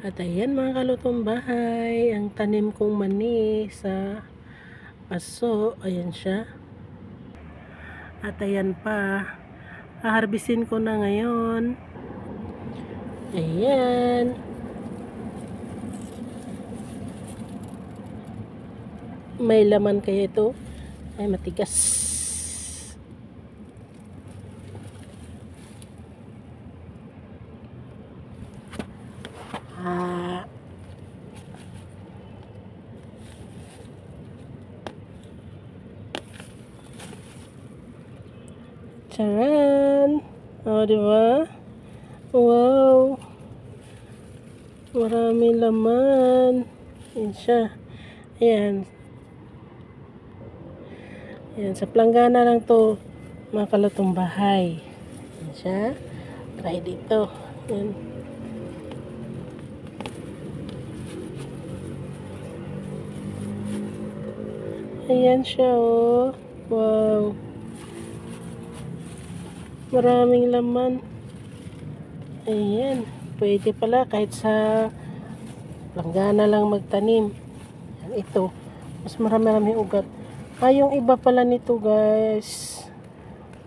At ayan mga kalutong bahay, ang tanim kong mani sa paso, ayan siya. At ayan pa, haharbisin ko na ngayon. Ayan. May laman kaya ito. Ay matigas. Ah, Charan! O, di ba? Wow! Maraming laman. Yan siya. Ayan. Ayan. Sa planggana lang to mga kalutong bahay. Ayan siya. Try dito. Ayan. Ayan siya, oh. Wow. Maraming laman. Ayan. Pwede pala kahit sa langgana lang magtanim. Ayan, ito. Mas marami-rami ugat. Ah, yung iba pala nito, guys.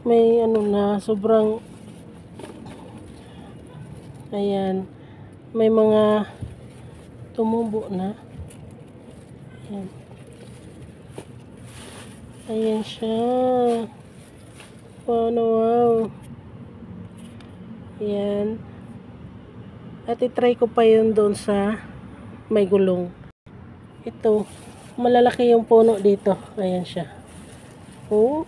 May ano na, sobrang Ayan. May mga tumubo na. Ayan. Ayan siya. Wow, no, wow. Ayan. At itry ko pa yun doon sa may gulong. Ito. Malalaki yung puno dito. Ayan siya. Oh.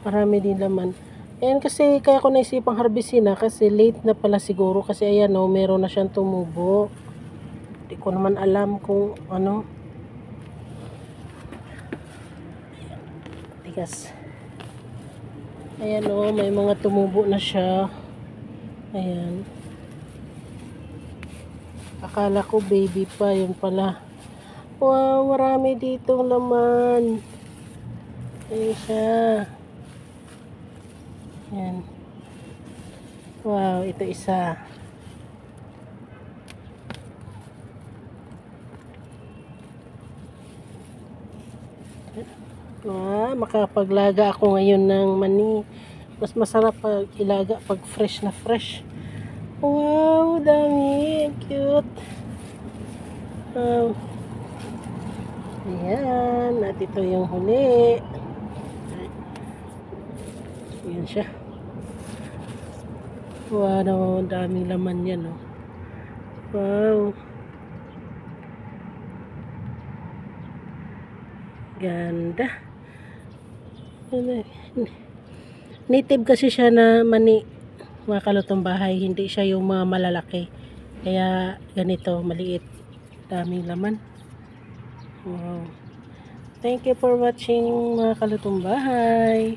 Marami din laman. Ayan kasi kaya ko naisipang harbisin na kasi late na pala siguro kasi ayan o meron na siyang tumubo. Hindi ko naman alam kung ano. Tigas. Ayan o may mga tumubo na siya. Ayan. Akala ko baby pa yun pala. Wow, marami dito laman. Ayan siya. Yan. Wow, ito isa. Ah, makapaglaga ako ngayon ng mani. Mas masarap pag ilaga pag fresh na fresh. Wow, dami. Cute. Wow. Ayan. At ito yung huli. Ayan siya. Wow, ang daming laman yan, oh. Wow. Ganda. Native kasi siya na mani, mga kalutong bahay. Hindi siya yung mga malalaki. Kaya ganito, maliit. Daming laman. Wow. Thank you for watching mga kalutong bahay.